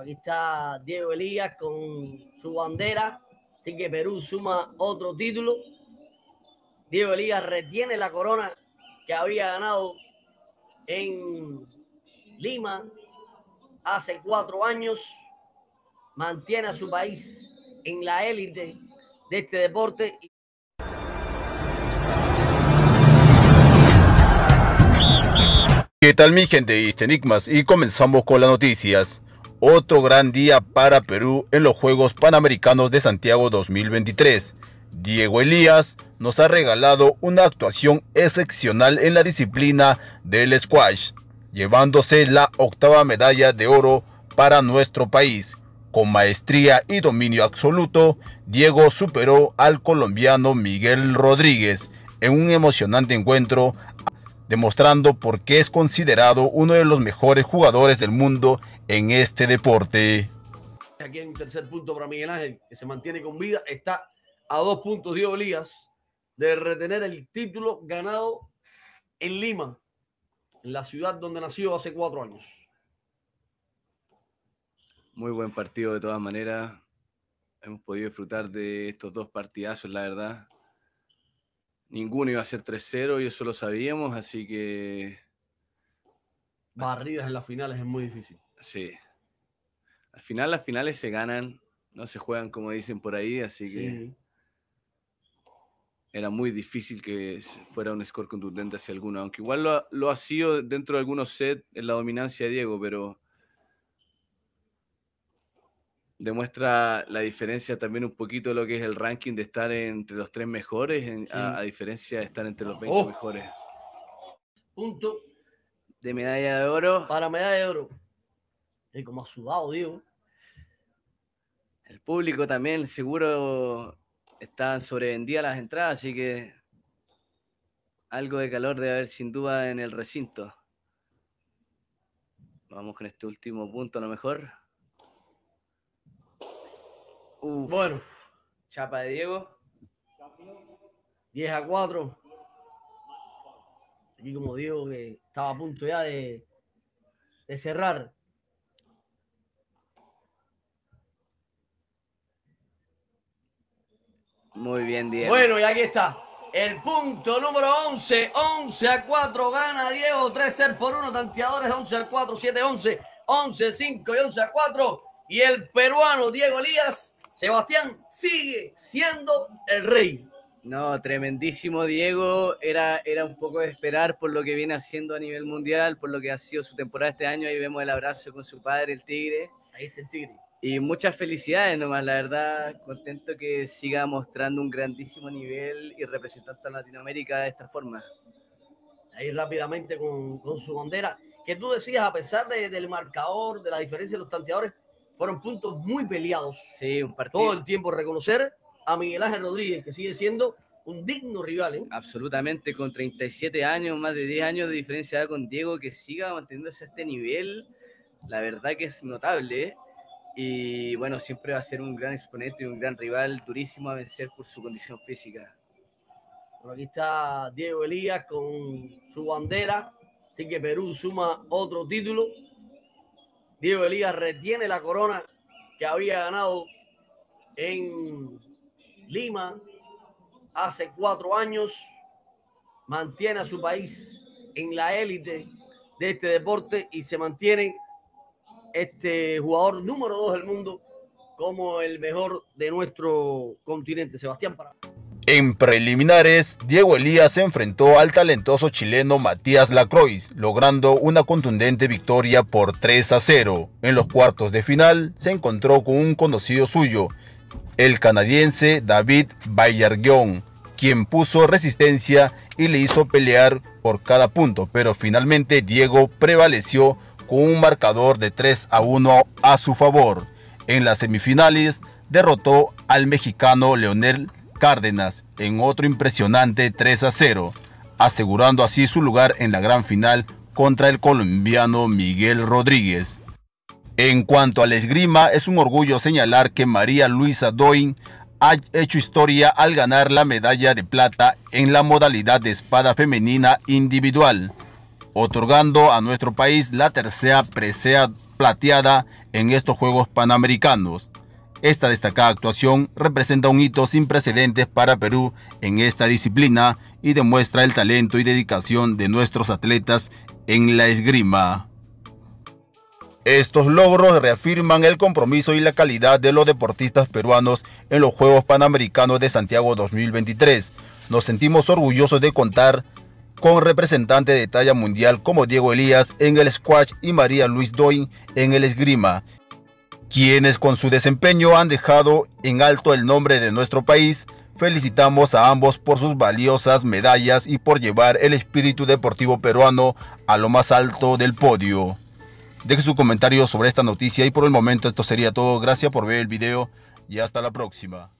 Aquí está Diego Elías con su bandera. Así que Perú suma otro título. Diego Elías retiene la corona que había ganado en Lima hace cuatro años. Mantiene a su país en la élite de este deporte. ¿Qué tal mi gente de Enigmas? Y comenzamos con las noticias. Otro gran día para Perú en los Juegos Panamericanos de Santiago 2023. Diego Elías nos ha regalado una actuación excepcional en la disciplina del squash, llevándose la octava medalla de oro para nuestro país. Con maestría y dominio absoluto, Diego superó al colombiano Miguel Rodríguez en un emocionante encuentro demostrando por qué es considerado uno de los mejores jugadores del mundo en este deporte. Aquí en un tercer punto para Miguel Ángel, que se mantiene con vida, está a dos puntos Diego Elías de retener el título ganado en Lima, en la ciudad donde nació hace cuatro años. Muy buen partido de todas maneras. Hemos podido disfrutar de estos dos partidazos, la verdad ninguno iba a ser 3-0 y eso lo sabíamos, así que... Barridas en las finales es muy difícil. Sí. Al final las finales se ganan, no se juegan como dicen por ahí, así que era muy difícil que fuera un score contundente hacia alguno, aunque igual lo, lo ha sido dentro de algunos sets en la dominancia de Diego, pero demuestra la diferencia también un poquito de lo que es el ranking de estar entre los tres mejores, a, diferencia de estar entre los 20 mejores. Punto. De medalla de oro. Para medalla de oro. Y como ha sudado, digo. El público también seguro estaban sobrevendidas las entradas, así que algo de calor debe haber sin duda en el recinto. Vamos con este último punto a lo mejor. Bueno. Chapa de Diego. 10 a 4. Aquí como Diego que estaba a punto ya de, de cerrar. Muy bien, Diego. Bueno, y aquí está. El punto número 11. 11 a 4 gana Diego. 3 ser por 1. Tanteadores 11 a 4, 7 11. 11 5 y 11 a 4. Y el peruano Diego Elías Sebastián sigue siendo el rey. No, tremendísimo Diego. Era, era un poco de esperar por lo que viene haciendo a nivel mundial, por lo que ha sido su temporada este año. Ahí vemos el abrazo con su padre, el Tigre. Ahí está el Tigre. Y muchas felicidades nomás, la verdad. Contento que siga mostrando un grandísimo nivel y representando a Latinoamérica de esta forma. Ahí rápidamente con, su bandera. Que tú decías, a pesar del marcador, de la diferencia de los tanteadores, fueron puntos muy peleados. Sí, un partido. Todo el tiempo reconocer a Miguel Ángel Rodríguez, que sigue siendo un digno rival. ¿eh? Absolutamente, con 37 años, más de 10 años de diferencia con Diego, que siga manteniéndose a este nivel, la verdad que es notable. ¿eh? Y bueno, siempre va a ser un gran exponente y un gran rival, durísimo a vencer por su condición física. Por aquí está Diego Elías con su bandera, así que Perú suma otro título Diego Elías retiene la corona que había ganado en Lima hace cuatro años, mantiene a su país en la élite de este deporte y se mantiene este jugador número dos del mundo como el mejor de nuestro continente. Sebastián para. En preliminares, Diego Elías se enfrentó al talentoso chileno Matías Lacroix, logrando una contundente victoria por 3 a 0. En los cuartos de final se encontró con un conocido suyo, el canadiense David Bayarguión, quien puso resistencia y le hizo pelear por cada punto, pero finalmente Diego prevaleció con un marcador de 3 a 1 a su favor. En las semifinales derrotó al mexicano Leonel Cárdenas en otro impresionante 3 a 0, asegurando así su lugar en la gran final contra el colombiano Miguel Rodríguez. En cuanto al esgrima, es un orgullo señalar que María Luisa Doin ha hecho historia al ganar la medalla de plata en la modalidad de espada femenina individual, otorgando a nuestro país la tercera presea plateada en estos Juegos Panamericanos. Esta destacada actuación representa un hito sin precedentes para Perú en esta disciplina y demuestra el talento y dedicación de nuestros atletas en la esgrima. Estos logros reafirman el compromiso y la calidad de los deportistas peruanos en los Juegos Panamericanos de Santiago 2023. Nos sentimos orgullosos de contar con representantes de talla mundial como Diego Elías en el squash y María Luis Doin en el esgrima quienes con su desempeño han dejado en alto el nombre de nuestro país. Felicitamos a ambos por sus valiosas medallas y por llevar el espíritu deportivo peruano a lo más alto del podio. Deje su comentario sobre esta noticia y por el momento esto sería todo. Gracias por ver el video y hasta la próxima.